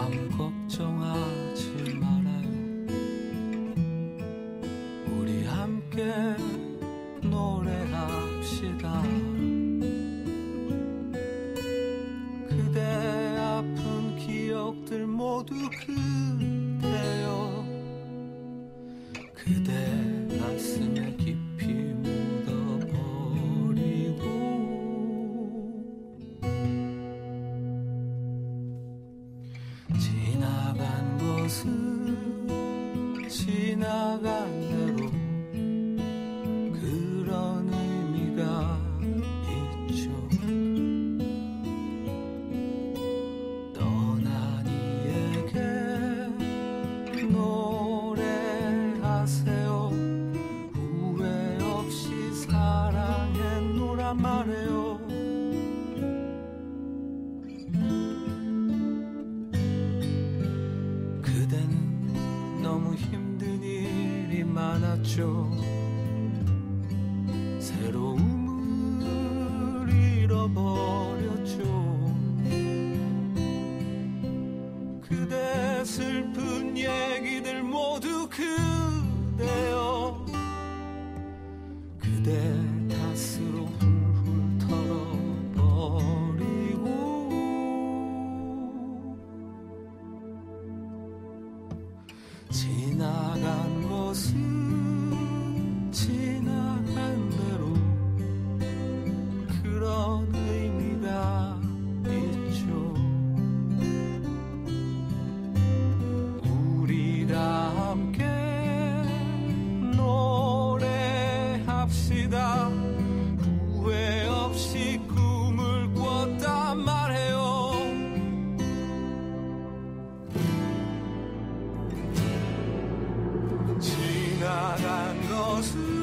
아무 걱정하지 말아요. 우리 함께 노래합시다. 그대 아픈 기억들 모두 그 지나간 것은 지나간 대로 그런 의미가 있죠. 떠난 이에게 노래하세요. 후회 없이 사랑했노라 말해요 많았죠. 새로움을 잃어버렸죠. 그대 슬픈 지나간 것은 지나 Dios.